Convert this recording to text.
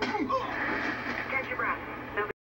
Oh!